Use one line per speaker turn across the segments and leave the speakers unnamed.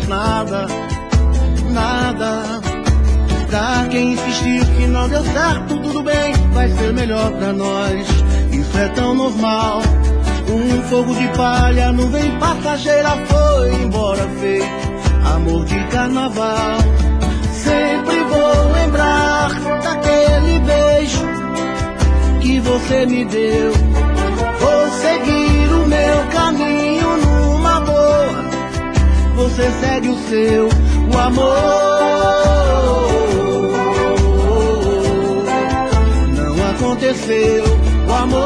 mais nada, nada. Pra quem insistir que não deu certo, tudo bem, vai ser melhor pra nós. Isso é tão normal. Um fogo de palha, nuvem passageira foi embora feito amor de carnaval. Sempre vou lembrar daquele beijo que você me deu. Vou seguir o meu caminho. Você segue o seu, o amor. Não aconteceu, o amor.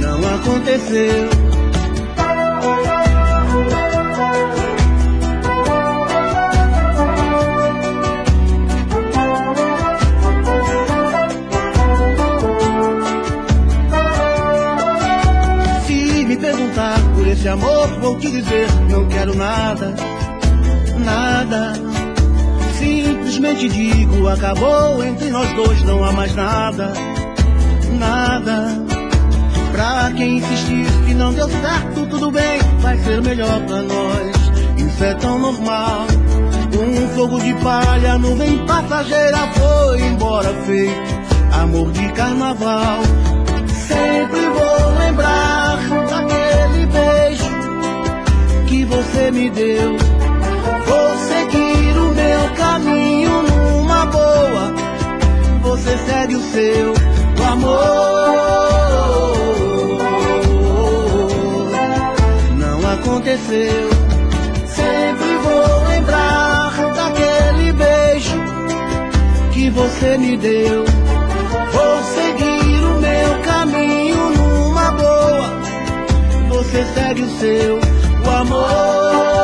Não aconteceu. Vou te dizer, não quero nada, nada. Simplesmente digo, acabou entre nós dois, não há mais nada, nada. Pra quem insistir que não deu certo, tudo bem, vai ser melhor pra nós. Isso é tão normal. Um fogo de palha, nuvem passageira foi embora feito amor de carnaval. Deu. Vou seguir o meu caminho numa boa. Você segue o seu, o amor. Não aconteceu. Sempre vou lembrar daquele beijo que você me deu. Vou seguir o meu caminho numa boa. Você segue o seu, o amor.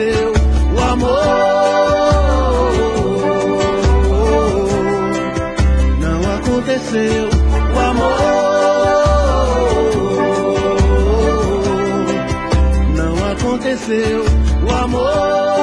O amor. Não aconteceu, o amor. Não aconteceu, o amor.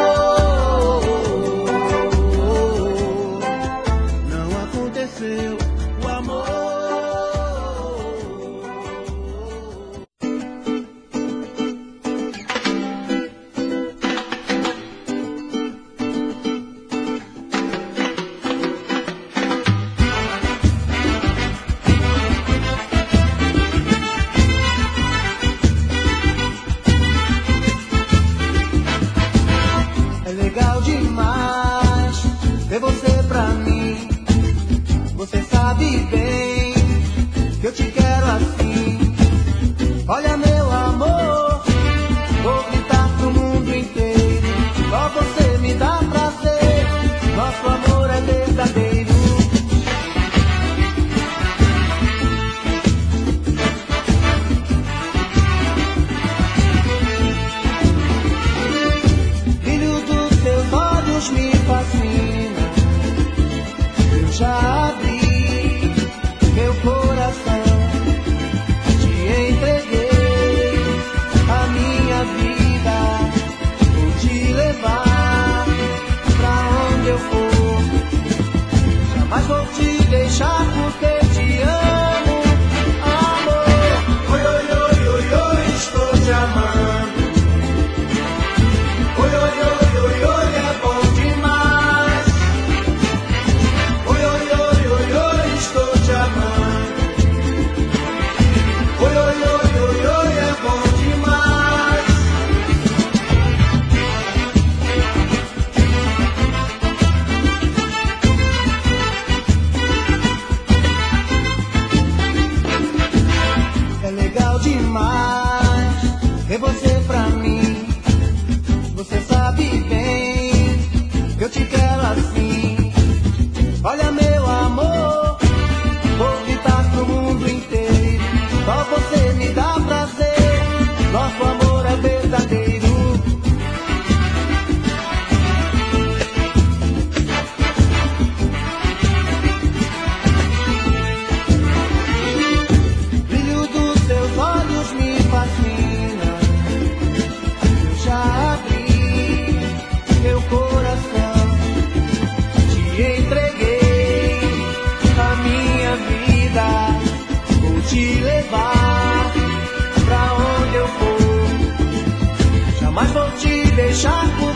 te deixar por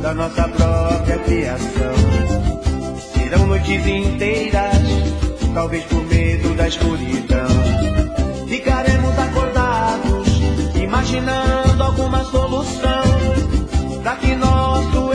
da nossa própria criação. Serão noites inteiras, talvez por medo da escuridão. Ficaremos acordados, imaginando alguma solução para que nosso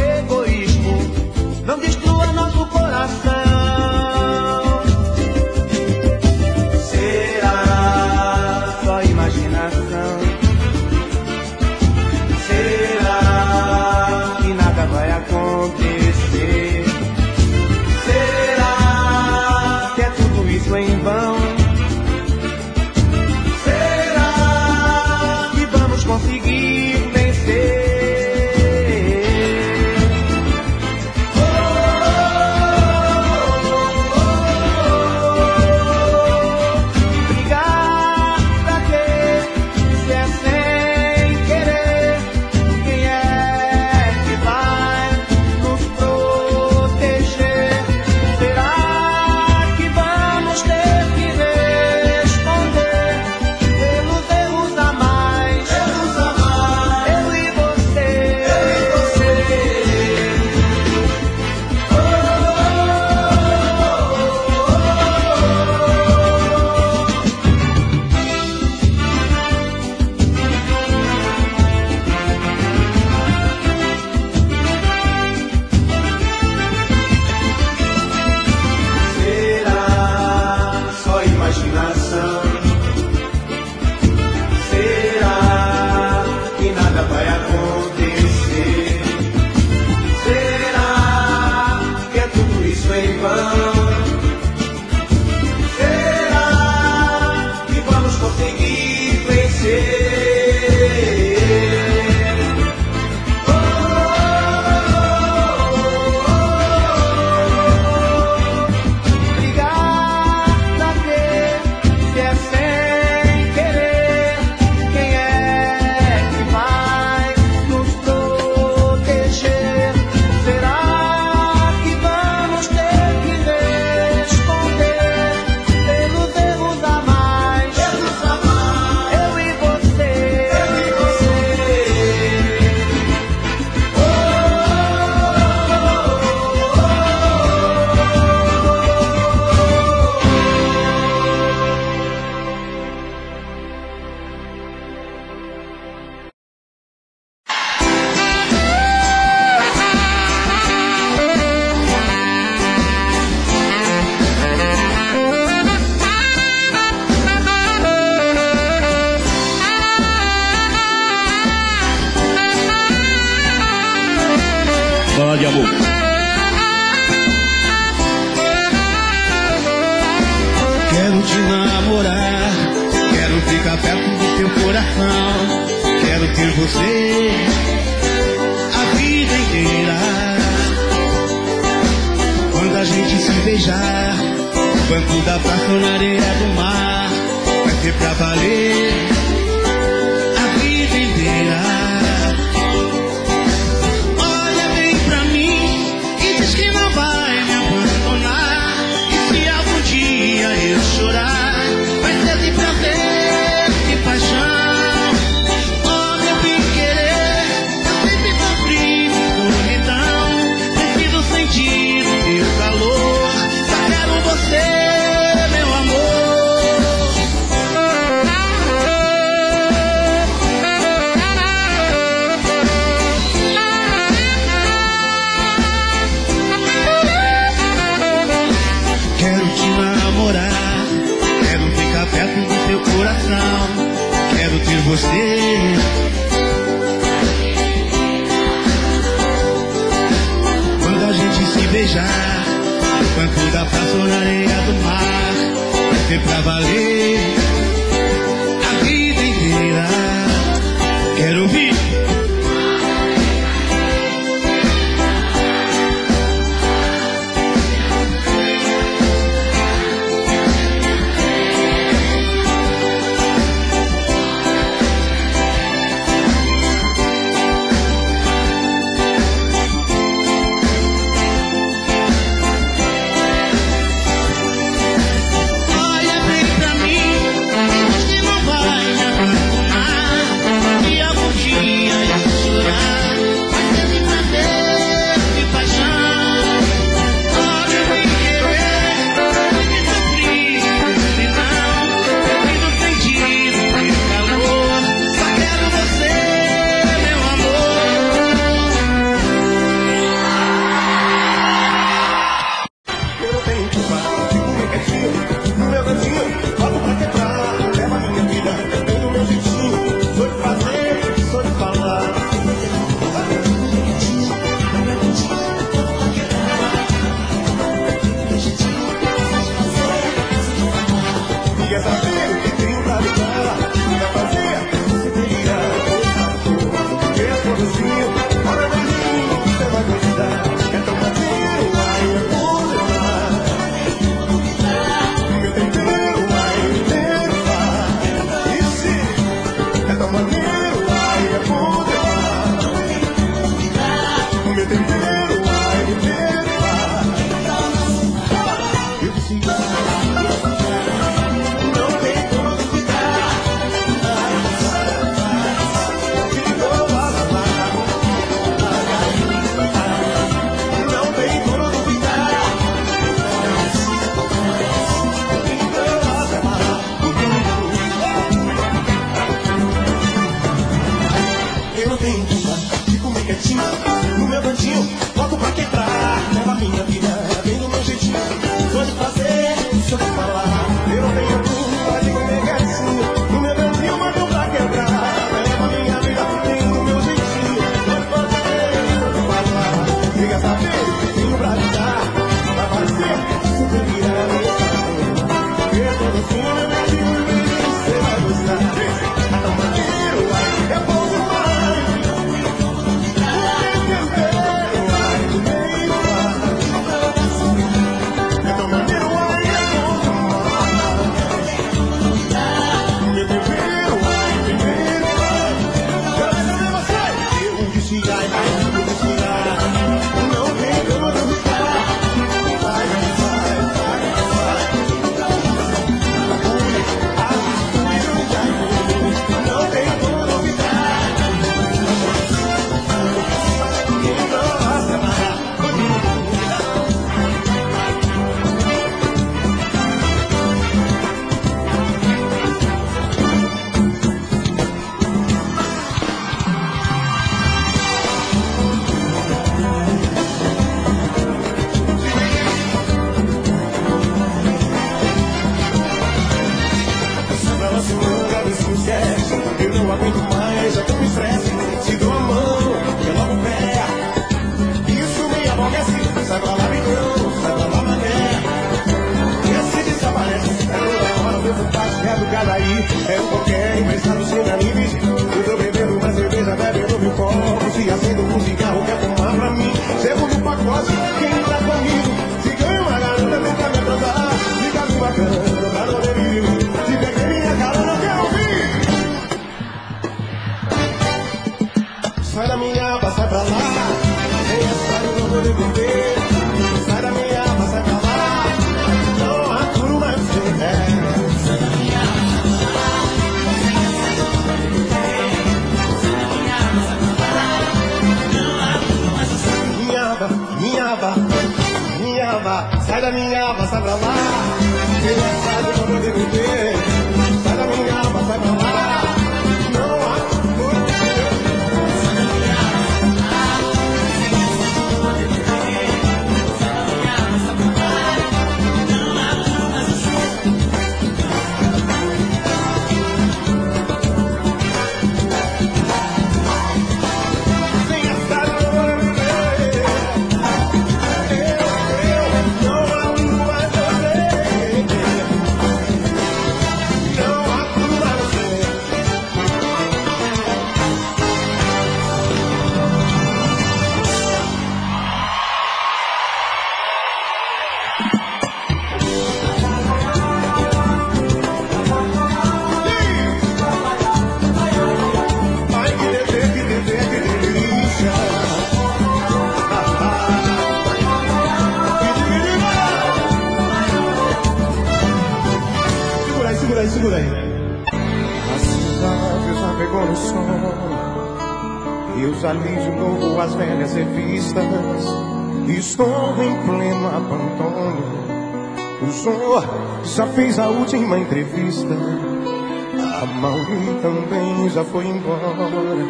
já fez a última entrevista. A Mauri também já foi embora.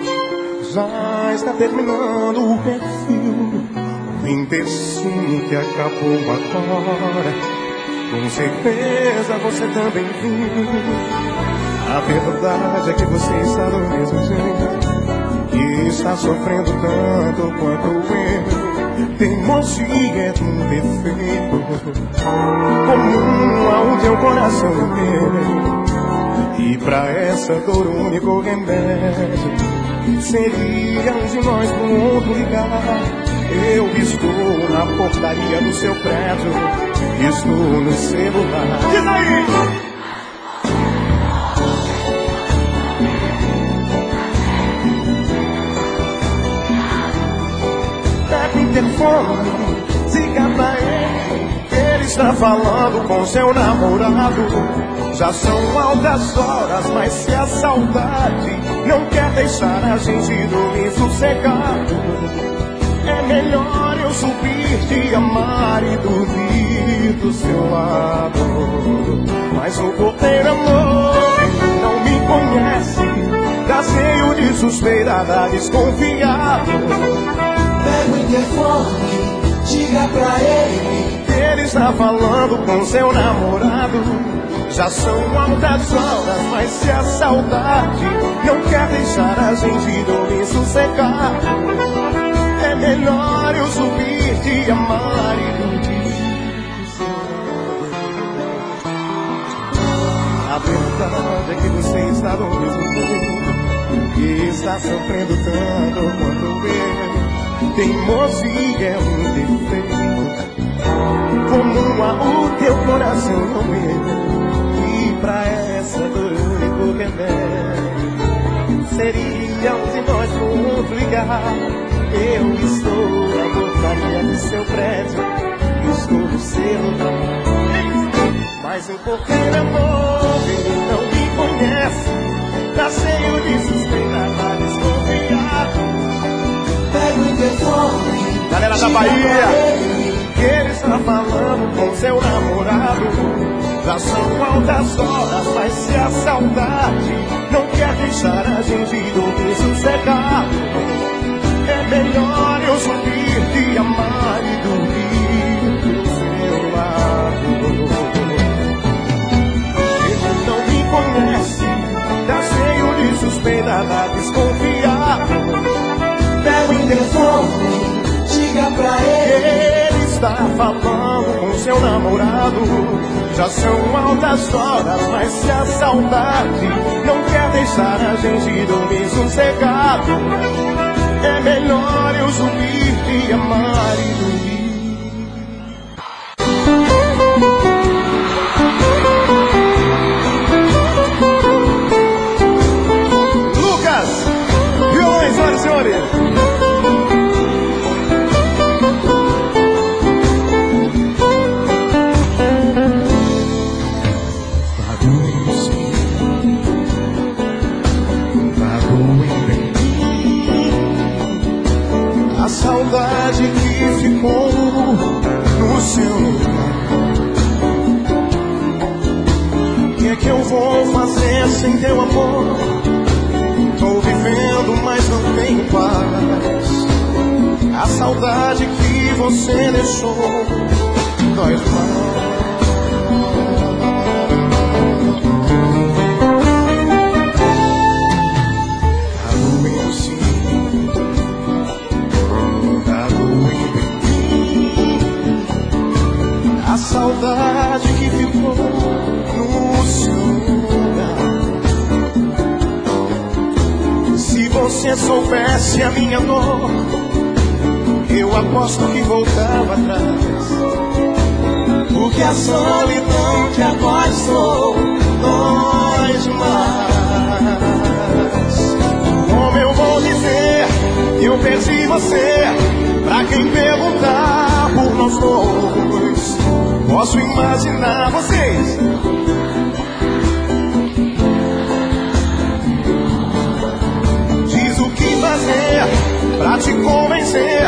Já está terminando o perfil. O imbecil que acabou agora. Com certeza você também viu. A verdade é que você está do mesmo jeito. E está sofrendo tanto quanto eu. Teimosia é um defeito comum ao teu coração meu. E pra essa dor o único remédio seria um de nós pro outro ligar. Eu estou na portaria do seu prédio, estou no celular. Diz aí! Telefone, diga pra ele ele está falando com seu namorado. Já são altas horas, mas se a saudade não quer deixar a gente dormir sossegado, é melhor eu subir, te amar e dormir do seu lado. Mas o porteiro amor não me conhece, tá cheio de suspeita, desconfiado
pega o interfone, diga pra ele.
Ele está falando com seu namorado. Já são altas horas, mas se a saudade não quer deixar a gente dormir sossegado, é melhor eu subir, te amar e dormir. A verdade é que você está do mesmo mundo, que está sofrendo tanto quanto eu. Teimosia é um defeito. Comum ao teu coração não meu E pra essa dor o único remédio Seria de nós ligar Eu estou na portaria do seu prédio. Estou no seu Mas o porteiro amor Ele não me conhece. Tá cheio de suspeita, Galera da Bahia, que ele está falando com seu namorado. Já são altas horas, mas se a saudade. Não quer deixar a gente dormir sossegado, é melhor eu subir, te amar e dormir está falando com seu namorado. Já são altas horas, mas se a saudade não quer deixar a gente dormir sossegado, é melhor eu subir e amar e dormir. Sem teu amor. Tô vivendo, mas não tenho paz. A saudade que você deixou dói a saudade você soubesse a minha dor, eu aposto que voltava atrás. Porque a solidão que acolhou nós demais. Como eu vou dizer que eu perdi você? Pra quem perguntar por nós dois, posso imaginar vocês pra te convencer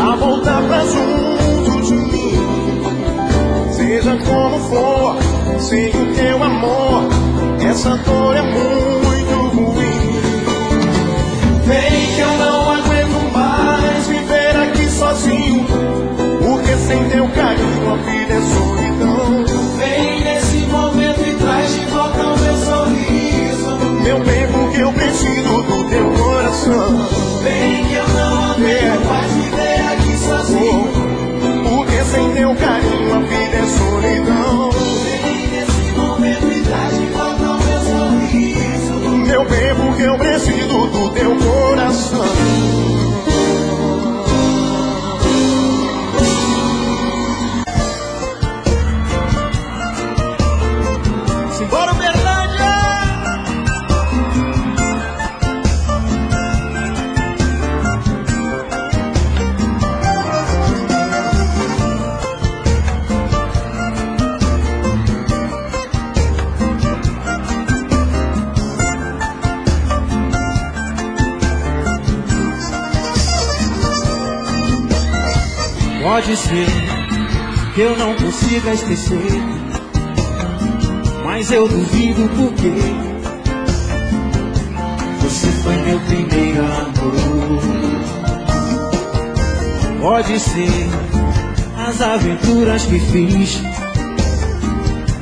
a voltar pra junto de mim. Seja como for, sei o teu amor, essa dor é
muito
ruim. Vem que eu não preciso do teu coração.
Vem que eu não aguento mais viver aqui sozinho.
Porque sem teu carinho a vida é solidão.
Vem nesse momento e traz de volta o meu sorriso.
Meu bem, porque eu preciso do teu coração.
Pode ser que eu não consiga esquecer, mas eu duvido porque você foi meu primeiro amor. Pode ser as aventuras que fiz,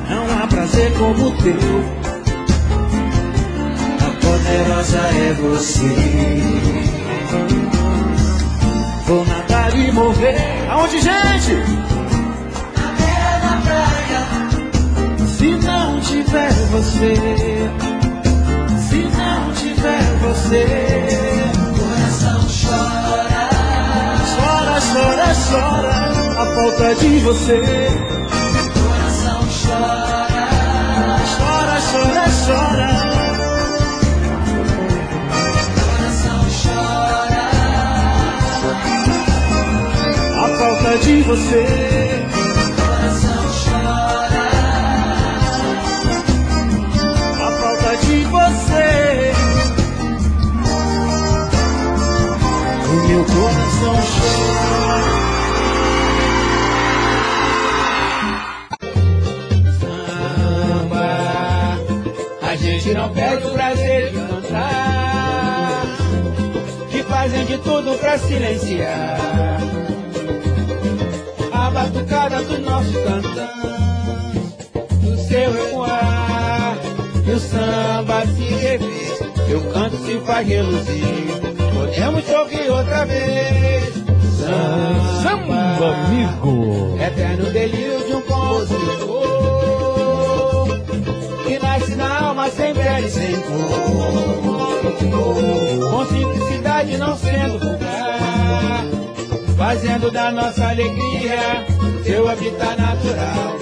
não há prazer como o teu. A poderosa é você. Vou nadar e morrer. Aonde, gente?
Na beira da praia,
Se não tiver você, se não tiver você,
coração chora.
chora, chora, chora a falta de você.
Coração chora.
Chora, chora, chora. Falta de você.
Coração chora.
A falta de você. O meu coração chora.
samba. A gente não perde o prazer de cantar. Que fazem de tudo pra silenciar. Batucada do nosso tantã. Do seu recuar. E o samba se rever. Eu canto se faz reluzir. Podemos ouvir outra vez. Samba,
amigo.
Eterno delírio de um compositor Que nasce na alma sem pele sem cor Com simplicidade não sendo vulgar Fazendo da nossa alegria Seu habitat natural.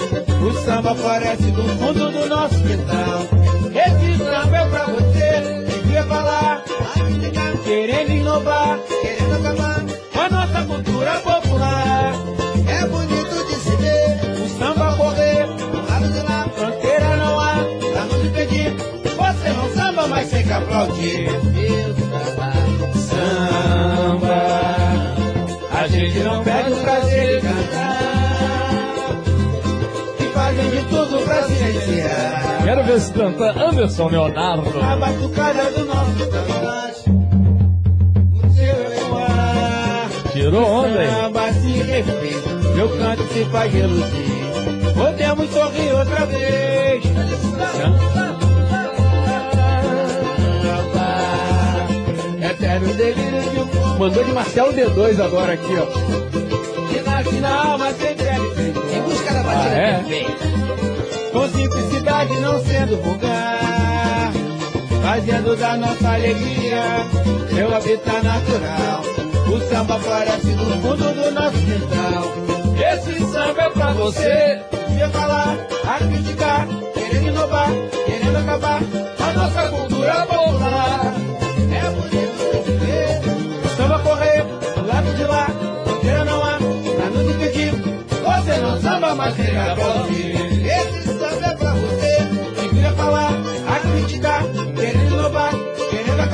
O samba aparece do fundo do nosso quintal. Esse samba é pra você Que quer falar Querendo inovar Querendo acabar Com a nossa cultura popular. É bonito de se ver O samba correr Do lado de lá Fronteira não há Pra nos impedir Você não samba, mas tem que aplaudir. Meu silenciar
Quero ver se canta Anderson Leonardo.
a batucada do nosso cantante. O seu ecoar.
Tirou onda, hein?
Samba se refez. Meu canto se faz reluzir. Podemos sorrir outra vez. Eterno delírio de um povo
Mandou de Marcelo D2 agora aqui, ó.
que nasce na alma sem pele sem cor. Em busca da
batida Ah, é?
Com simplicidade não sendo vulgar Fazendo da nossa alegria Seu habitat natural. O samba aparece do fundo do nosso quintal. Esse samba é pra você. Quer falar, a criticar Querendo inovar, querendo acabar a nossa cultura popular. É bonito de ver O samba correr do lado de lá Fronteira não há pra nos impedir Você não samba, mas tem que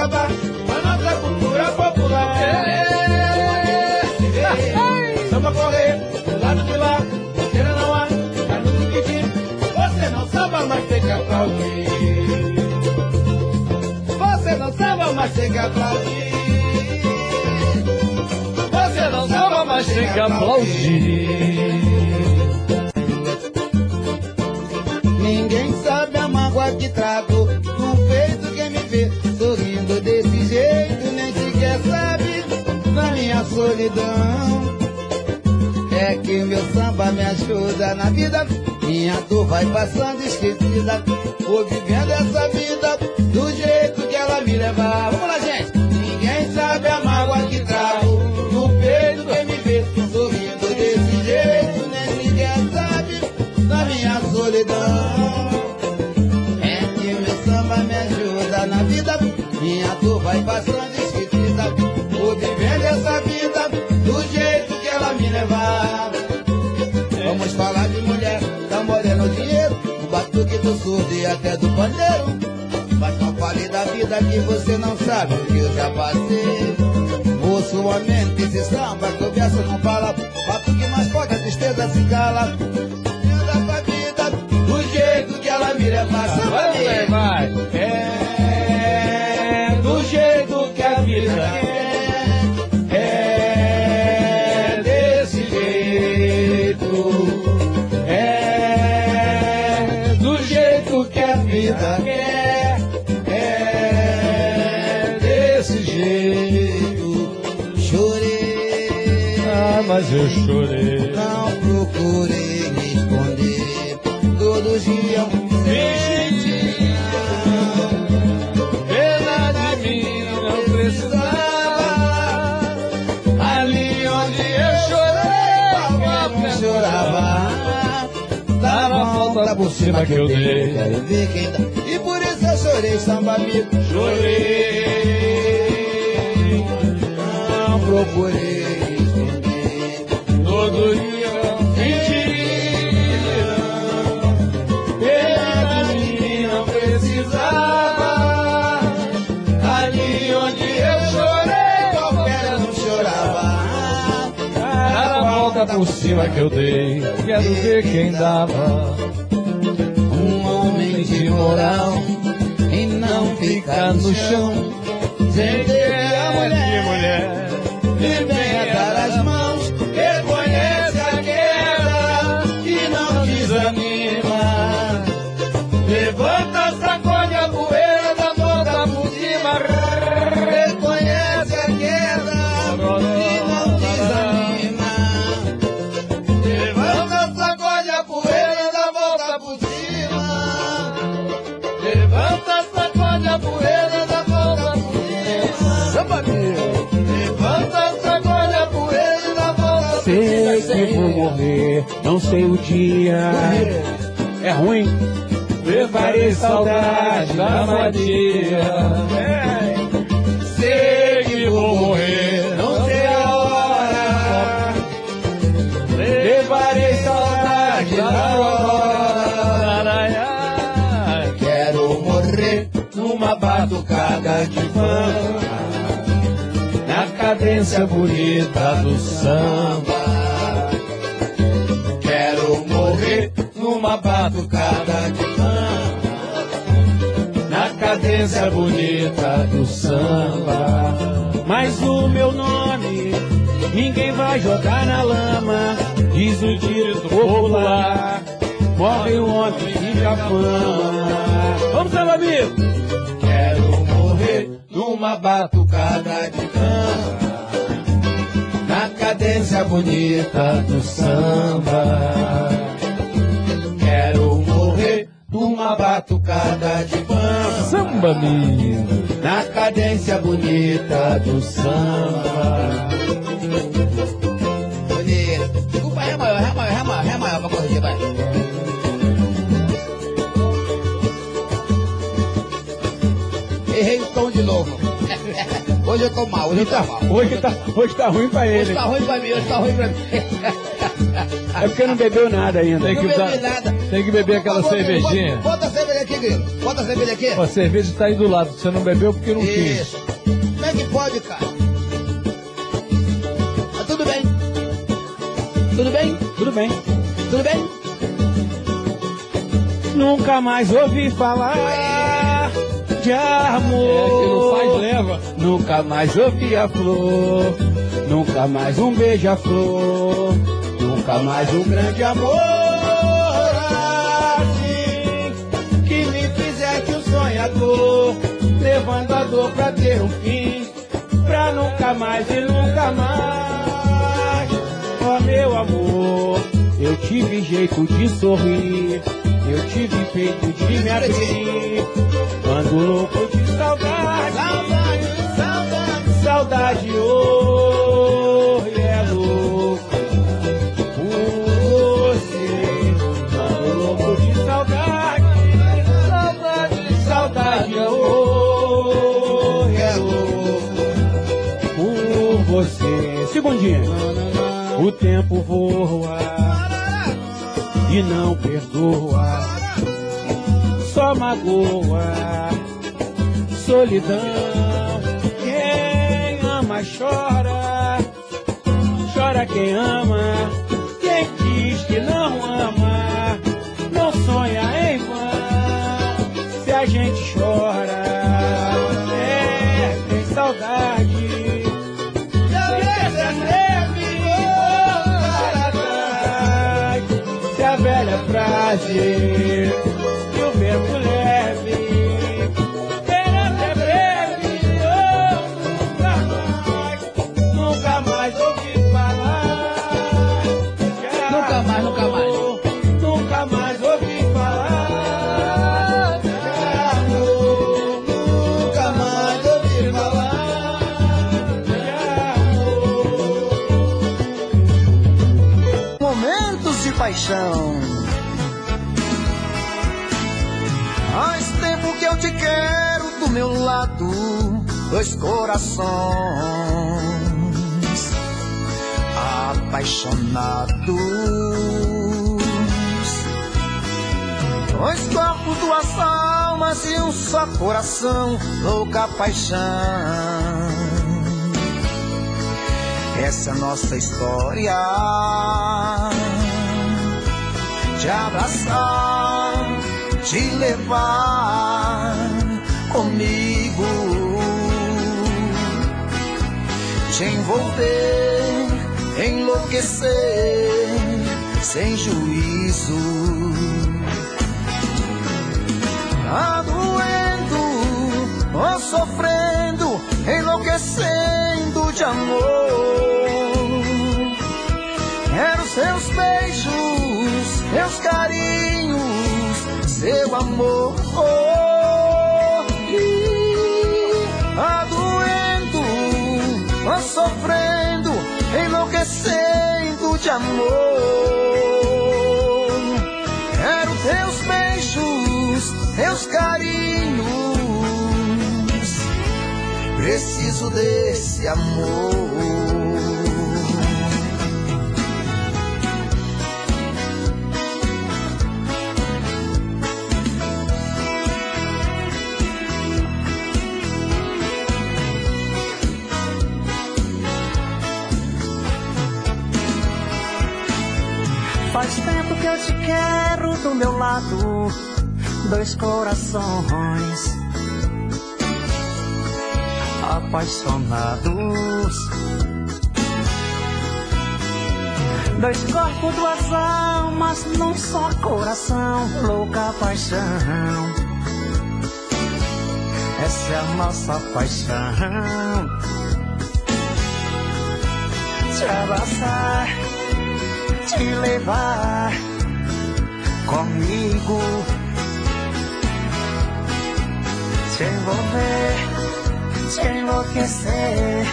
acabar. A nossa cultura popular é. é, é. Samba correr, lado de lá, queira não há, tá no chiquitim. Você não samba, mas tem que aplaudir.
Você não samba, mas tem que aplaudir.
Você não samba, mas tem que aplaudir.
Solidão. É que meu samba me ajuda na vida, minha dor vai passando esquecida. Vou vivendo essa vida do jeito que ela me levar. Vamos lá, do surdo e até do pandeiro. Mas não fale da vida que você não sabe o que eu já passei. Ouço somente esse samba que o verso não fala, batuque mais forte, a tristeza se cala. Vida pra vida, do jeito que ela levar. Samba
Vai, vai. Mas eu chorei.
não procurei responder. Todos dias sentiam
Pena de mim não precisava.
Ali onde eu chorei, não chorava. Dava a volta por cima que eu dei. E por isso eu chorei, samba amigo. Chorei. Não procurei
por cima que eu dei. Quero ver quem dava.
Um homem de moral e não ficar no chão. Não
sei o dia. É ruim,
Preparei saudade da vadia.
Sei que vou morrer, não sei a hora. Levarei saudade da hora. Quero morrer numa batucada de fama, na cadência bonita do samba. Batucada de fama, na cadência bonita do samba.
mas o meu nome ninguém vai jogar na lama. Diz o dito popular, morre o homem vive a. Vamos, meu amigo!
Quero morrer numa batucada de cama, na cadência bonita do samba. Batucada de bamba,
Samba, amigo.
na cadência bonita do samba. Bonito. Desculpa, ré maior, ré maior, ré maior, ré maior pra corrigir, vai. Errei o tom de novo. Hoje eu tô mal, hoje eu tô mal.
Hoje tá, hoje tá ruim pra
Hoje
ele.
tá ruim pra mim, hoje tá ruim pra mim.
É porque não bebeu nada ainda.
Tem
Não
que, dar-
nada.
tem que beber aquela cervejinha.
Bota, bota a cerveja aqui, Grilo. Bota a cerveja aqui.
A cerveja tá aí do lado. Você não bebeu porque não quis.
Isso. Como é que pode, cara? Mas tudo bem. Tudo bem?
Tudo bem.
Tudo bem?
Nunca mais ouvi falar de
É, que não
amor.
faz leva.
Nunca mais ouvi a flor, nunca mais um beija-flor, nunca mais um grande amor um sonhador, levando a dor pra ter um fim, pra nunca mais e nunca mais. Ó meu amor, eu tive jeito de sorrir, eu tive peito de me abrir, quando louco de saudade, saudade, saudade, saudade, oh, perdoa, só magoa, solidão. Quem ama chora, chora quem ama.
yeah. Dois corações apaixonados. Dois corpos, duas almas e um só coração, louca paixão. Essa é a nossa história. Te abraçar, te levar te envolver, enlouquecer sem juízo. Tá doendo, ou sofrendo, enlouquecendo de amor. Quero seus beijos, seus carinhos, seu amor. Amor. Quero teus beijos, teus carinhos. Preciso desse amor.
Eu te quero do meu lado, dois corações apaixonados. Dois corpos, duas almas, num só coração, louca paixão. Essa é a nossa paixão. Te abraçar te levar comigo, te envolver, te enlouquecer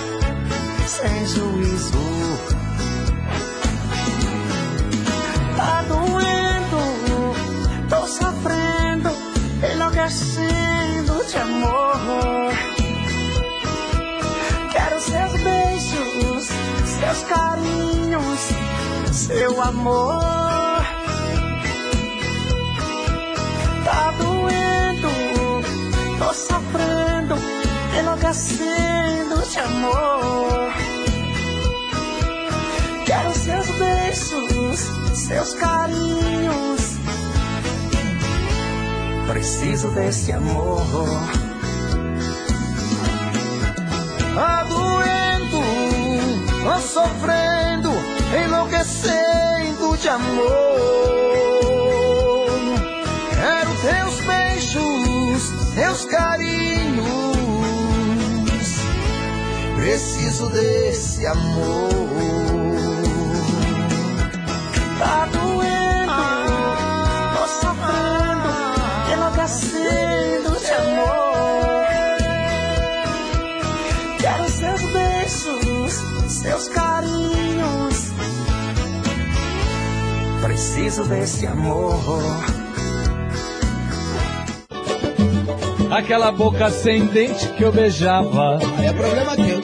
sem juízo. Tá doendo, tô sofrendo, enlouquecendo de amor. Quero seus beijos, seus carinhos seu amor enlouquecendo de amor. Quero seus beijos, seus carinhos. Preciso desse amor.
Tá doendo, ah, sofrendo, enlouquecendo de amor. Quero teus beijos, teus carinhos
Preciso desse amor.
Tá doendo, tô sofrendo, enlouquecendo de amor. Quero seus beijos, seus carinhos. Preciso desse amor.
Aquela boca sem dente que eu beijava
Aí é problema teu.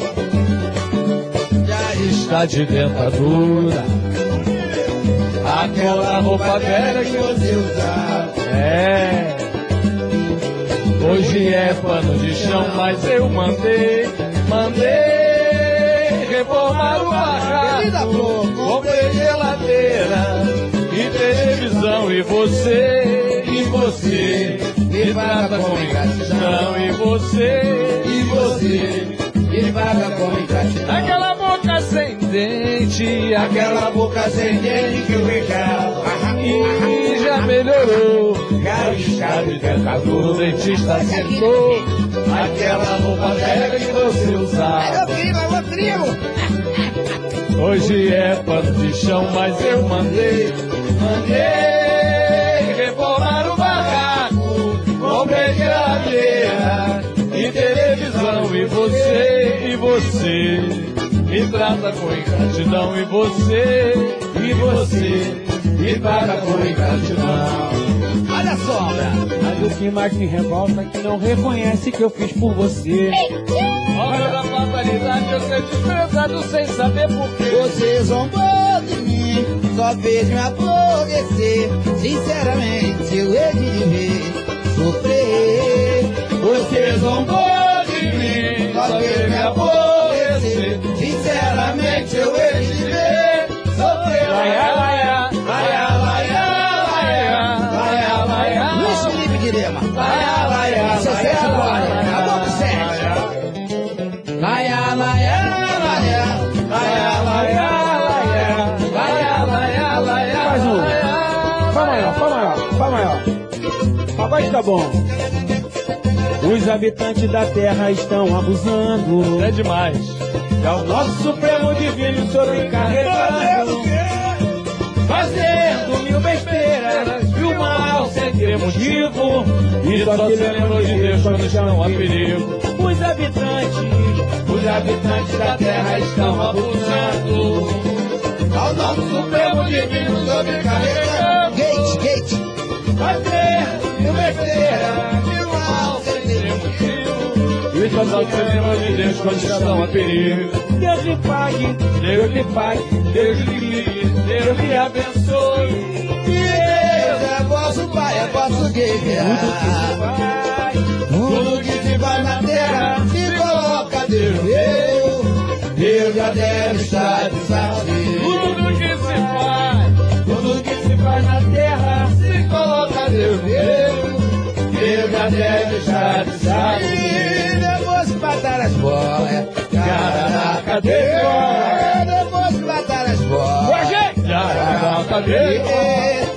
Está de dentadura. Aquela roupa velha que você usava. É. Hoje é pano de chão, mas eu mandei, mandei reformar o barraco. Comprei geladeira e televisão e você, e você me trata com ingratidão e você, e você
Ele paga com ingratidão.
Aquela boca sem dente, aquela boca sem dente que eu beijava e já melhorou. Caro chave de dentadura, o dentista acertou. Aquela roupa velha que você usava.
primo, é meu primo.
Hoje é pano de chão, mas eu mandei, mandei reformar o barraco. Comprei geladeira e televisão e você, e você me trata com ingratidão e você, e você me trata com ingratidão.
Olha só,
Mas o que mais me revolta é que não reconhece que eu fiz por você.
Hora da fatalidade eu ser desprezado sem saber por quê.
você zombou de mim, só fez me aborrecer. Sinceramente, eu hei de ver sofrer.
Você zombou de mim, só veio me aborrecer.
Sinceramente, eu hei de ver sofrer.
Laia, laia, laia, laia, laia, laia, laia.
Luiz Felipe de Lima.
Laia, laia, laia,
sete agora.
laia,
Acabou com sete. Laia, laia, laia.
laia, laia, laia,
um. Fá maior, fá maior, fá maior. Pagode tá bom. Os habitantes da terra estão abusando.
É demais.
É o nosso Supremo Divino sobrecarregado. Fazendo mil besteiras e o mal sem ter motivo.
E só se lembram de Deus quando estão a perigo.
Os habitantes,
Os habitantes da terra estão abusando. Ao nosso Supremo Divino sobrecarregamos.
Gate, gate.
Fazer mil besteira, estão a.
Deus lhe pague,
Deus lhe pague, Deus lhe guie, Deus lhe abençoe.
Deus é vosso pai, é vosso guerreiro.
vai.
Tudo que se faz na terra se coloca Deus. Deus já deve estar de saber.
Tudo que se faz, tudo que se faz na terra, Deus já deve estar de saber.
E depois que matar as bolas,
Caraca, Deus.
depois que matar as bolas,
Caraca, Deus.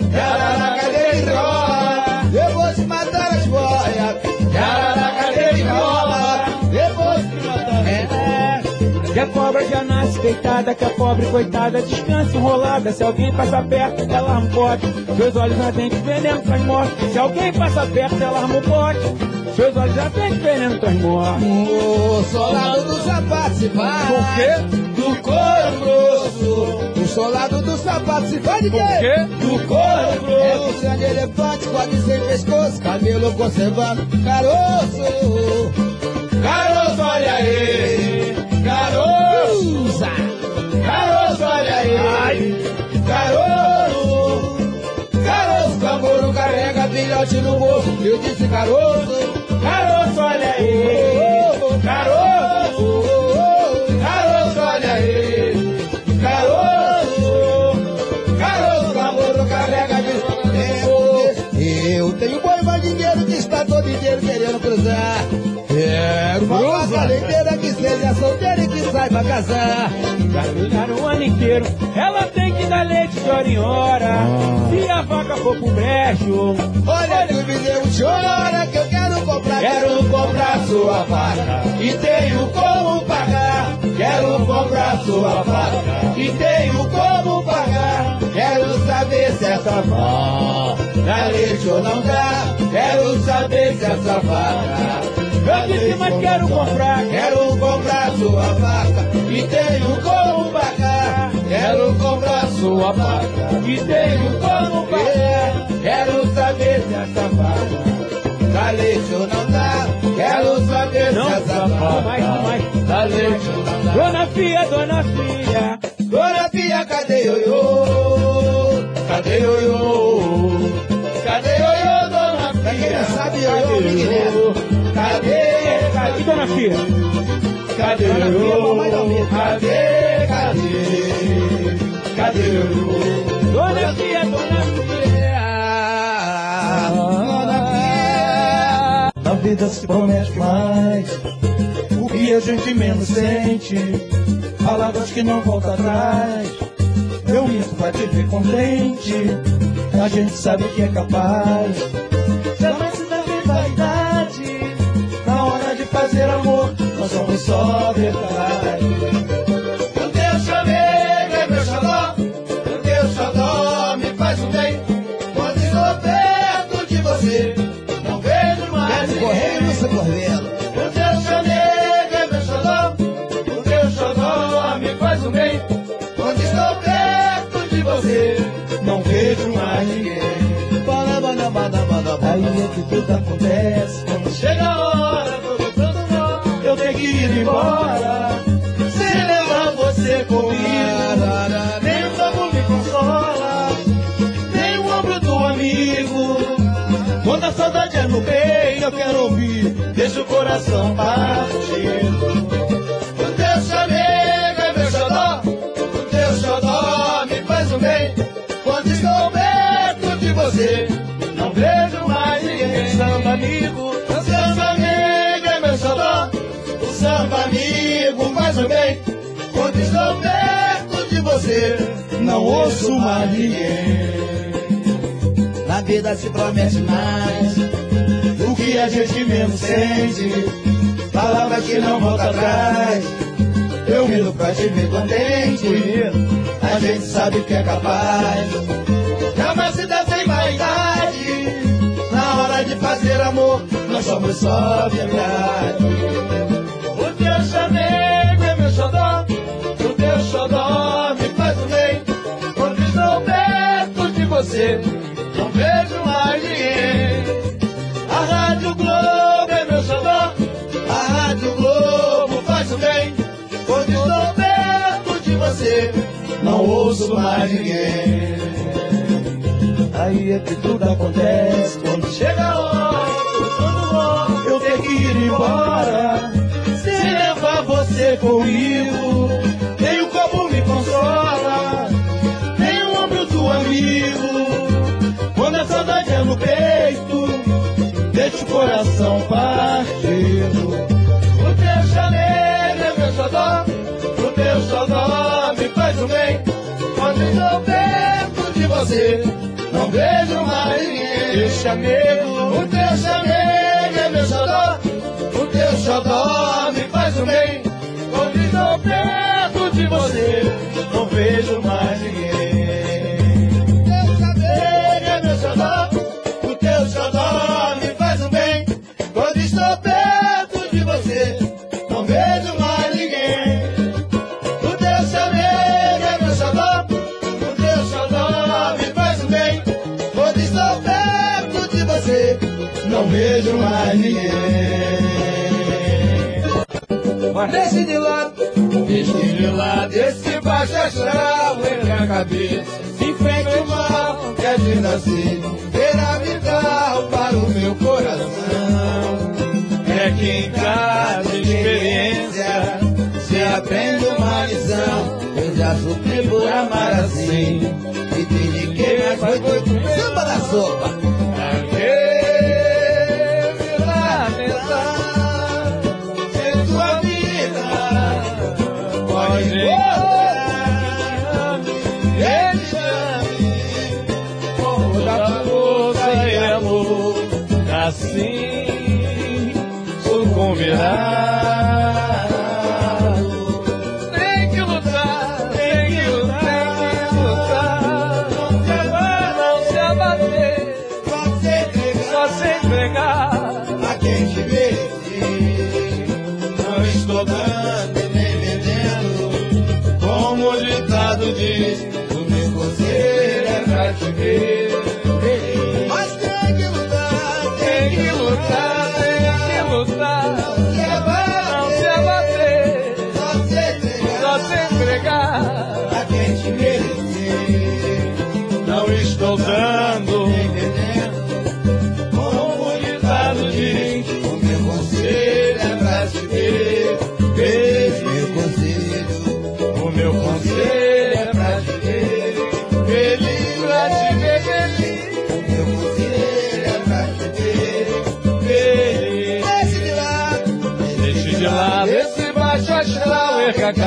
Que
a cobra já nasce deitada, que a pobre coitada descansa enrolada. Se alguém passa perto, ela arma um bote. Seus olhos ardentes veneno traz morte. Se alguém passa perto, ela arma um bote. Seus olhos ardentes veneno traz morte.
O soldado do sapato se vai.
Por quê?
Do couro grosso. O soldado do sapato se vai de quê?
Por quê?
Do couro grosso. É sangue de elefante, quase sem pescoço. Cabelo conservando caroço.
Caroço, olha aí. Caroço. Caroço,
canguru carrega filhote no bolso. Eu disse caroço.
Caroço, olha aí. Caroço. Caroço, olha aí.
Caroço. Caroço, canguru carrega filhote. Eu tenho boi mais dinheiro que está todo inteiro querendo cruzar. Quero uma valenteira que seja solteira e que saiba casar.
Caminhar o ano inteiro, ela tem que dar leite de hora em hora. Se a vaca for pro brejo,
Olha que o bezerro chora que eu quero comprar.
Quero comprar sua vaca
e tenho como pagar. comprar sua faca e tenho como pagar. Quero saber se essa faca dá leite ou não dá. Quero saber se essa faca
Eu disse, mas quero comprar.
Quero comprar sua faca e tenho como pagar. Quero comprar sua faca
E tenho como pagar.
Quero saber se essa faca dá leite ou não dá. Quero saber
Não,
se essa
não, mais, mais.
dá leite ou não dá.
Dona Fia, Dona Fia.
Dona Pia, cadê ioiô? Cadê ioiô? Cadê ioiô, Dona Pia?
quem não sabe, ioiô,
Cadê ioiô? Cadê?
Cadê, Dona Fia?
Cadê
Dona mamãe da minha.
Cadê? Cadê? Cadê ioiô?
Dona Fia, Dona Fia.
A vida se promete mais. O que a gente menos sente. Palavras que não voltam atrás. Eu minto pra te ver contente. A gente sabe que é capaz. Fazer amor, nós somos só verdade.
O teu chamego é meu xodó, o teu xodó me faz um bem. Quando estou perto de você, não vejo mais
no seu corvelo.
O teu chamego é meu xodó, o teu xodó me faz um bem. Quando estou perto de você,
Não vejo mais ninguém. Aí é que tudo acontece. Ir embora.
Se levar você comigo,
Nem o amor me consola, nem o ombro do amigo. Quando a saudade é no peito, eu quero ouvir. Deixa o coração partir.
O teu chamego é meu xodó, o teu xodó me faz um bem. Quando estou perto de você, não vejo mais ninguém.
Samba amigo, não ouço mais ninguém.
Na vida se promete mais.
O que a gente menos sente, palavras que não voltam atrás. Eu rindo pra te ver contente, a gente sabe que é capaz.
jamais se dá sem vaidade.
Na hora de fazer amor, nós somos só verdade.
Mais ninguém.
Aí é que tudo acontece quando
chega a hora,
eu tenho que ir embora. Se levar você comigo, nem o copo me consola, nem o ombro do amigo. Quando a saudade é no peito, deixa o coração partido.
O teu chamego é meu xodó, o teu xodó me faz um bem. Você, não vejo mais ninguém.
Deixa amigo,
O teu chamego é meu xodó, o teu xodó me faz um bem. Quando estou perto de você,
não vejo mais ninguém.
Mas deixe de lado, deixe de lado esse baixo astral entre a cabeça. Enfrente o mal que de nascer, terá vital para o meu coração. É que em cada experiência se aprende uma lição. Eu já sofri por amar assim, e te que mais foi foi
Samba da sopa.
Sucumbirá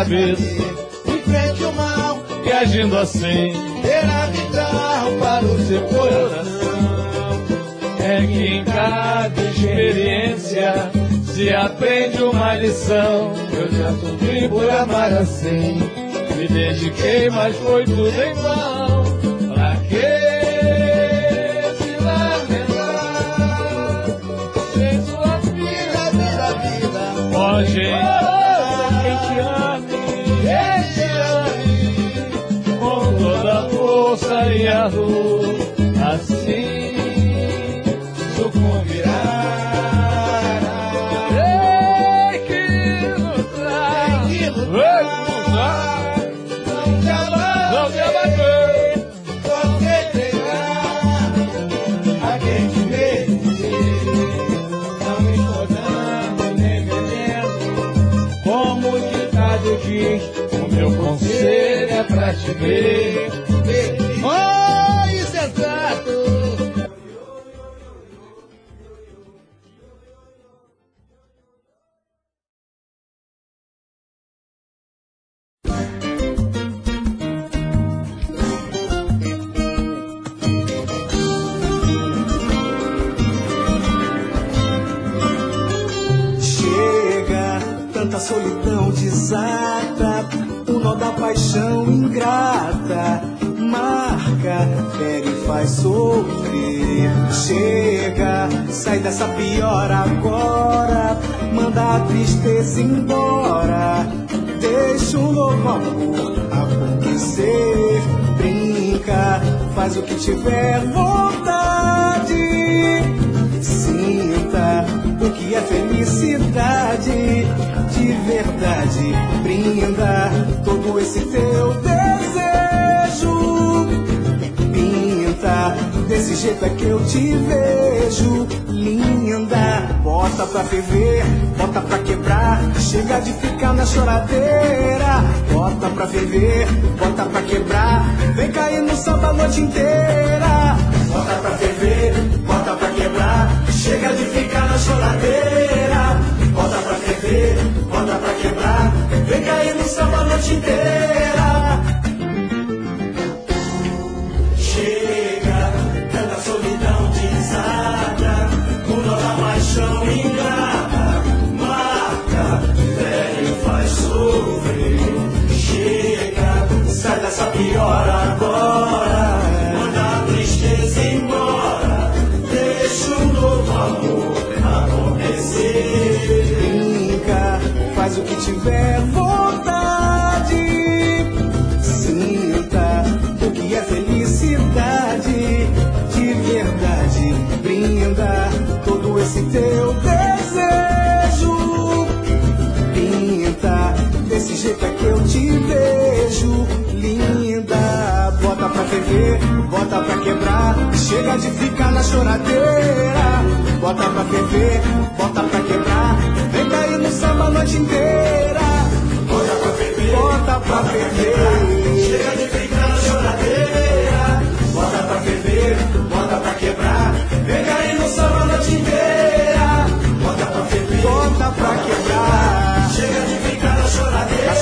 cabeça,
enfrente o mal.
e agindo assim,
Terá vital para o seu coração.
é que em cada experiência se aprende uma lição. Eu já sofri por amar assim, me dediquei, mas foi tudo em vão. Força e a assim sucumbirá. Tem que lutar,
Tem que lutar.
lutar,
não te abater,
não se abater.
só entregar a quem te merecer.
não estou dando nem vendendo. Como o ditado diz,
O meu conselho é pra te ver.
Tiver é que eu te vejo. Linda, bota pra ferver, bota pra quebrar. Chega de ficar na choradeira. Bota pra ferver, bota pra quebrar. Vem cair no samba a noite inteira. Bota pra ferver, bota pra quebrar. Chega de ficar na choradeira. Bota pra ferver, bota pra quebrar. Vem cair no samba a noite inteira. Paixão ingrata, marca, velho faz sofrer. Chega, sai dessa pior agora, manda a tristeza embora, deixa um novo amor acontecer. Brinca, faz o que tiver vontade. Sinta o que é felicidade de verdade. Brinda esse teu desejo. Pinta, desse jeito é que eu te vejo. Linda, bota pra ferver, bota pra quebrar. Chega de ficar na choradeira. Bota pra ferver, bota pra quebrar. Vem cair no samba a noite inteira. Bota pra ferver, bota pra ferver. Chega de ficar na choradeira. Bota pra ferver, bota pra quebrar. Vem cair no samba a noite inteira.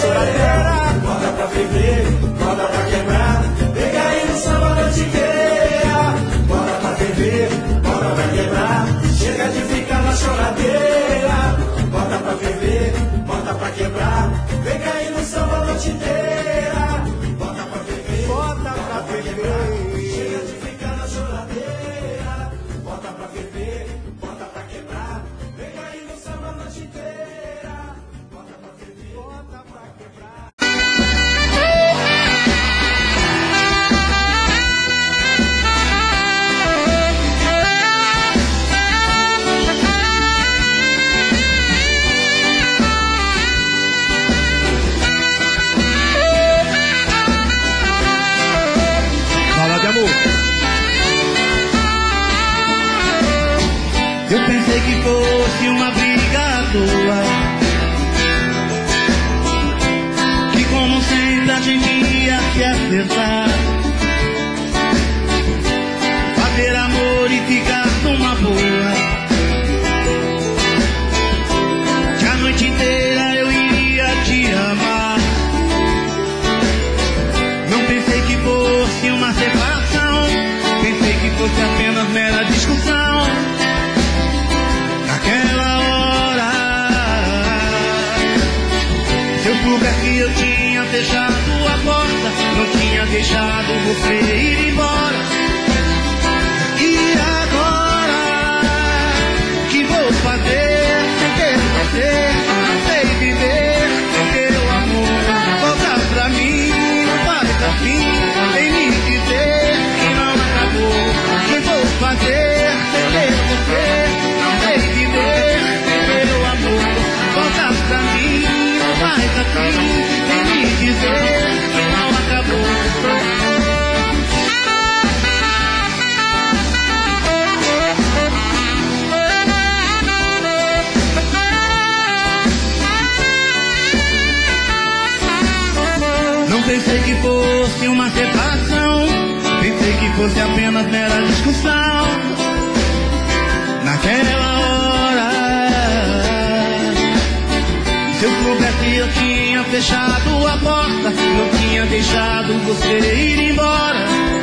Bota pra ferver, bota pra quebrar. Vem cair no samba a noite inteira. Bota pra ferver, bota pra quebrar. Chega de ficar na choradeira. Bota pra ferver, bota pra quebrar. Vem cair no samba a noite inteira. Bota pra ferver, bota pra ferver. Chega de ficar na choradeira. Bota pra ferver, bota pra quebrar. Vem cair no samba a noite eu pensei que
fosse uma briga. Acertar. Fazer amor e ficar numa boa. Que a noite inteira eu iria te amar. Não pensei que fosse uma separação. Pensei que fosse apenas mera discussão. Naquela hora, se eu soubesse que eu tinha fechado deixado você ir embora. E agora, que vou fazer você? Não sei viver teu amor. Volta pra mim, não faz assim, vem me dizer que não acabou. Que vou fazer sem ter você? Sei viver teu amor. Volta pra mim, não faz assim, vem Pensei que fosse apenas mera discussão. Naquela hora, se eu soubesse, eu tinha fechado a porta. Não tinha deixado você ir embora.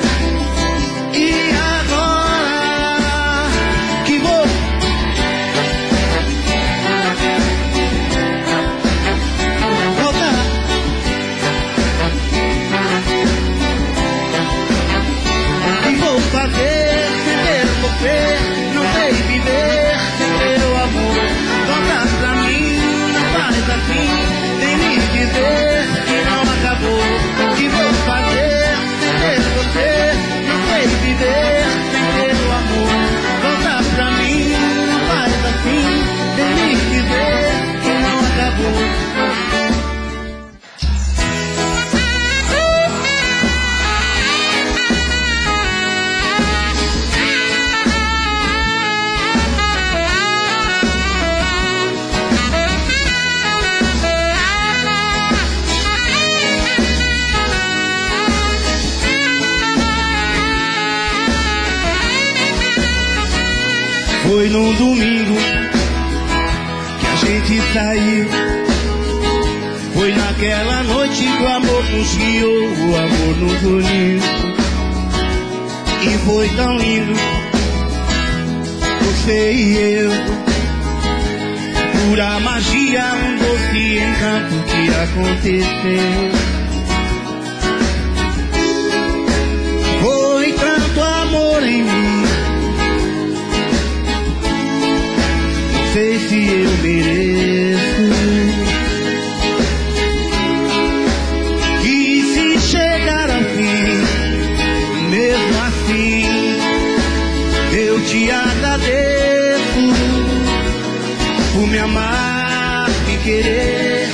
Por me amar, me querer,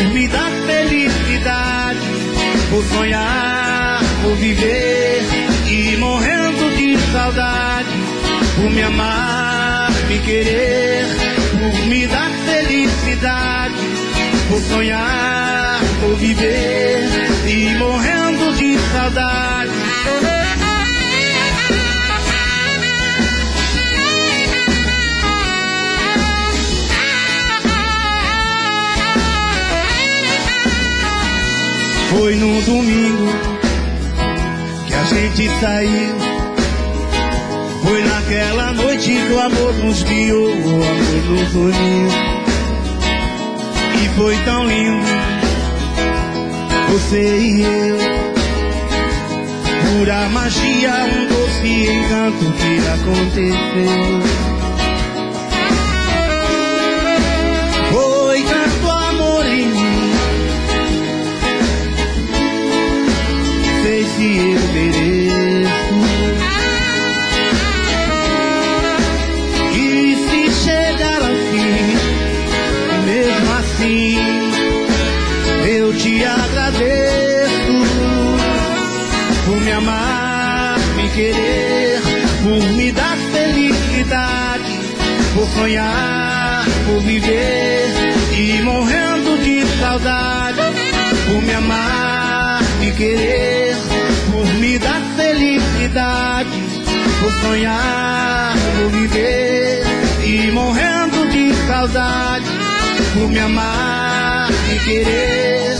por me dar felicidade, por sonhar, por viver e morrendo de saudade, por me amar, me querer, por me dar felicidade, por sonhar, por viver e morrendo de saudade. Foi no domingo que a gente saiu. Foi naquela noite que o amor nos guiou, o amor nos uniu. E foi tão lindo, você e eu. Pura magia, um doce encanto que aconteceu. Sonhar, por viver e morrendo de saudade, por me amar, me querer, por me dar felicidade, por sonhar, por viver e morrendo de saudade, por me amar, me querer,